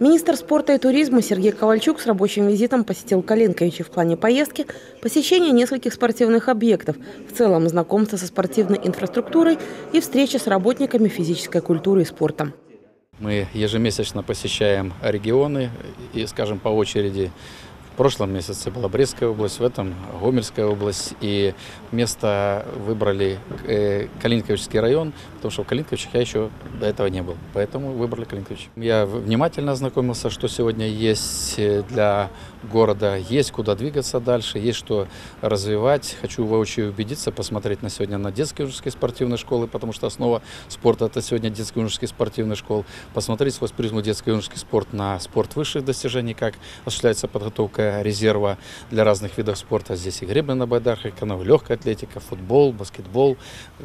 Министр спорта и туризма Сергей Ковальчук с рабочим визитом посетил Калинковичи в плане поездки, посещение нескольких спортивных объектов, в целом знакомство со спортивной инфраструктурой и встреча с работниками физической культуры и спорта. Мы ежемесячно посещаем регионы и, скажем, по очереди прошлом месяце была Брестская область, в этом Гомельская область. И место выбрали э, Калинковичский район, потому что в Калинковичах я еще до этого не был. Поэтому выбрали Калинкович. Я внимательно ознакомился, что сегодня есть для города, есть куда двигаться дальше, есть что развивать. Хочу воочию убедиться, посмотреть на сегодня на детские юношеские спортивные школы, потому что основа спорта это сегодня детские юношеские спортивные школы. Посмотреть сквозь призму детский юношеский спорт на спорт высших достижений, как осуществляется подготовка резерва для разных видов спорта. Здесь и гребля на байдарках, и каноэ, легкая атлетика, футбол, баскетбол,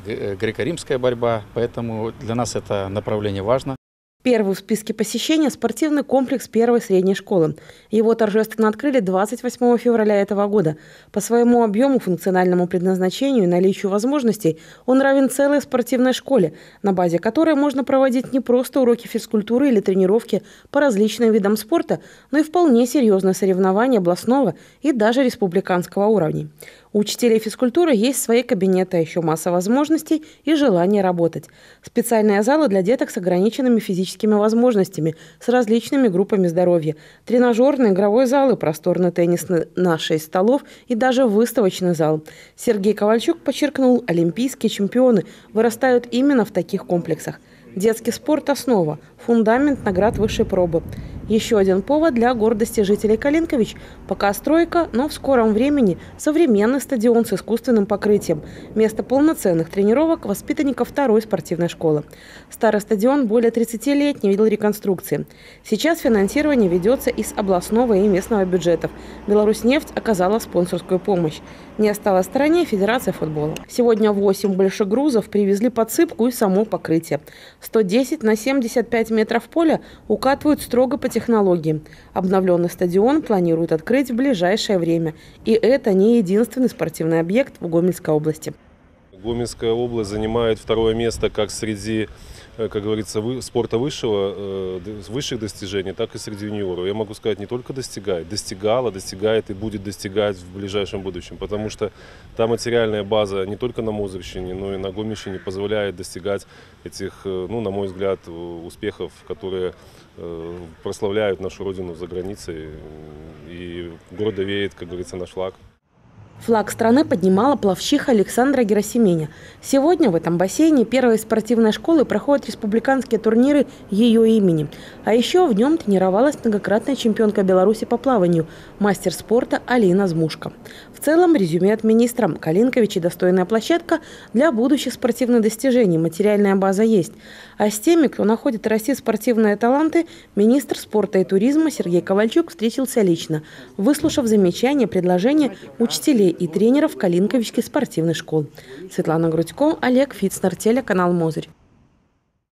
э, греко-римская борьба. Поэтому для нас это направление важно. Первый в списке посещения – спортивный комплекс первой средней школы. Его торжественно открыли 28 февраля этого года. По своему объему, функциональному предназначению и наличию возможностей он равен целой спортивной школе, на базе которой можно проводить не просто уроки физкультуры или тренировки по различным видам спорта, но и вполне серьезные соревнования областного и даже республиканского уровней. У учителей физкультуры есть свои кабинеты, а еще масса возможностей и желание работать. Специальные залы для деток с ограниченными физическими возможностями, с различными группами здоровья. Тренажерные, игровой залы, просторный теннисный на 6 столов и даже выставочный зал. Сергей Ковальчук подчеркнул, олимпийские чемпионы вырастают именно в таких комплексах. Детский спорт – основа, фундамент наград высшей пробы. Еще один повод для гордости жителей Калинкович. Пока стройка, но в скором времени современный стадион с искусственным покрытием. Место полноценных тренировок воспитанников второй спортивной школы. Старый стадион более 30 лет не видел реконструкции. Сейчас финансирование ведется из областного и местного бюджетов. Беларусьнефть оказала спонсорскую помощь. Не осталась в стороне Федерация футбола. Сегодня 8 большегрузов привезли подсыпку и само покрытие. 110 на 75 метров поля укатывают строго по технологии. Обновленный стадион планируют открыть в ближайшее время. И это не единственный спортивный объект в Гомельской области. Гомельская область занимает второе место как среди Э, как говорится, спорта высшего, э, высших достижений, так и среди юниоров. Я могу сказать, не только достигает, достигала, достигает и будет достигать в ближайшем будущем, потому что та материальная база не только на Мозырщине, но и на Гомельщине позволяет достигать этих, э, ну, на мой взгляд, успехов, которые прославляют нашу родину за границей. И гордо веет, как говорится, наш флаг. Флаг страны поднимала плавчиха Александра Герасименя. Сегодня в этом бассейне первой спортивной школы проходят республиканские турниры ее имени. А еще в нем тренировалась многократная чемпионка Беларуси по плаванию, мастер спорта Алина Змушка. В целом, резюме от министра Калинковича достойная площадка для будущих спортивных достижений. Материальная база есть. А с теми, кто находит и растит спортивные таланты, министр спорта и туризма Сергей Ковальчук встретился лично, выслушав замечания, предложения учителей и тренеров Калинковичской спортивной школы. Светлана Грудько, Олег Фицнер, телеканал «Мозырь».